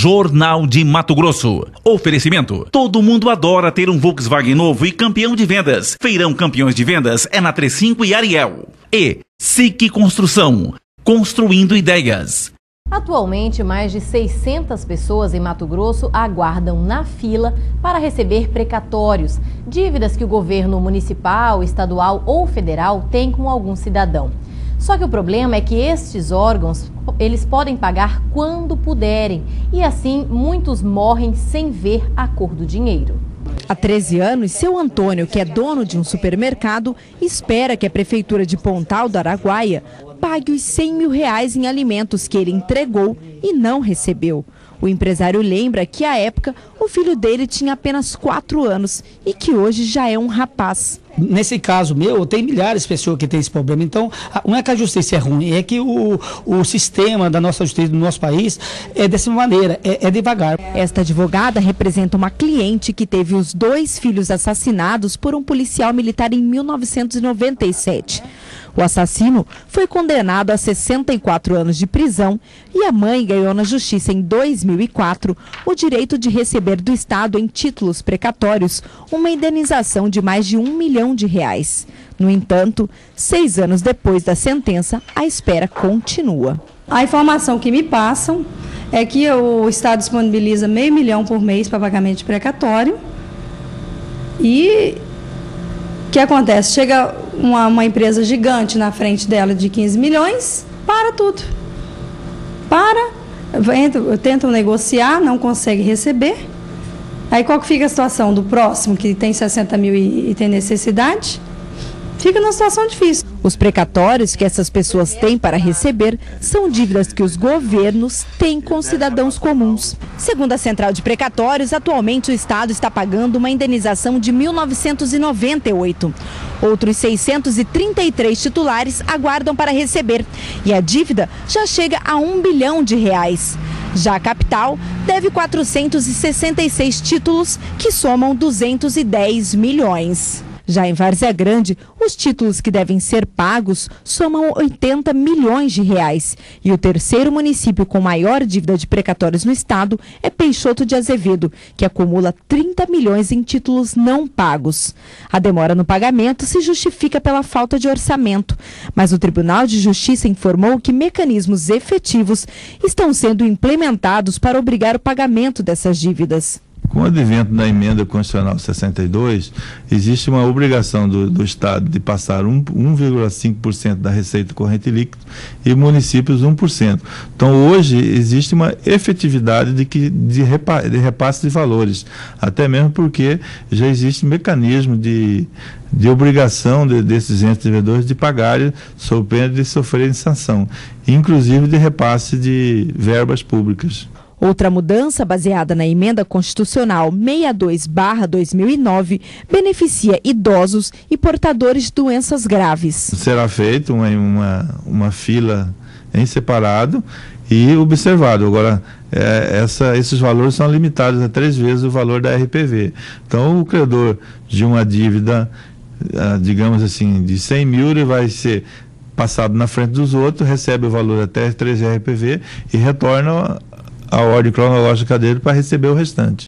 Jornal de Mato Grosso. Oferecimento. Todo mundo adora ter um Volkswagen novo e campeão de vendas. Feirão Campeões de Vendas é na 35 e Ariel. E SIC Construção. Construindo ideias. Atualmente, mais de 600 pessoas em Mato Grosso aguardam na fila para receber precatórios, dívidas que o governo municipal, estadual ou federal tem com algum cidadão. Só que o problema é que estes órgãos, eles podem pagar quando puderem, e assim muitos morrem sem ver a cor do dinheiro. Há 13 anos, seu Antônio, que é dono de um supermercado, espera que a Prefeitura de Pontal do Araguaia pague os 100 mil reais em alimentos que ele entregou e não recebeu. O empresário lembra que, à época, o filho dele tinha apenas 4 anos e que hoje já é um rapaz. Nesse caso meu, tem milhares de pessoas que têm esse problema. Então, não é que a justiça é ruim, é que o, o sistema da nossa justiça do nosso país é dessa maneira, é, é devagar. Esta advogada representa uma cliente que teve os dois filhos assassinados por um policial militar em 1997. O assassino foi condenado a 64 anos de prisão e a mãe ganhou na justiça em 2004 o direito de receber do Estado em títulos precatórios uma indenização de mais de um milhão de reais. No entanto, seis anos depois da sentença, a espera continua. A informação que me passam é que o Estado disponibiliza meio milhão por mês para pagamento de precatório e o que acontece? Chega uma, uma empresa gigante na frente dela de 15 milhões, para tudo. Para, tentam negociar, não consegue receber. Aí qual que fica a situação do próximo, que tem 60 mil e, e tem necessidade? Fica numa situação difícil. Os precatórios que essas pessoas têm para receber são dívidas que os governos têm com cidadãos comuns. Segundo a Central de Precatórios, atualmente o Estado está pagando uma indenização de 1998. Outros 633 titulares aguardam para receber e a dívida já chega a um bilhão de reais. Já a capital deve 466 títulos que somam 210 milhões. Já em Várzea Grande, os títulos que devem ser pagos somam 80 milhões de reais. E o terceiro município com maior dívida de precatórios no estado é Peixoto de Azevedo, que acumula 30 milhões em títulos não pagos. A demora no pagamento se justifica pela falta de orçamento, mas o Tribunal de Justiça informou que mecanismos efetivos estão sendo implementados para obrigar o pagamento dessas dívidas. Com o advento da emenda constitucional 62, existe uma obrigação do, do Estado de passar 1,5% da receita corrente líquida e municípios 1%. Então, hoje, existe uma efetividade de, que, de, repa, de repasse de valores, até mesmo porque já existe mecanismo de, de obrigação de, desses entes devedores de pagarem sob pena de sofrerem sanção, inclusive de repasse de verbas públicas. Outra mudança baseada na emenda constitucional 62/2009 beneficia idosos e portadores de doenças graves. Será feita uma, uma, uma fila em separado e observado. Agora, é, essa, esses valores são limitados a três vezes o valor da RPV. Então, o credor de uma dívida, ah, digamos assim, de 100 mil, ele vai ser passado na frente dos outros, recebe o valor até 3 RPV e retorna a ordem cronológica dele para receber o restante.